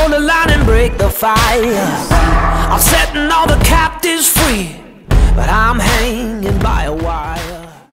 Hold the line and break the fire. I'm setting all the captives free, but I'm hanging by a.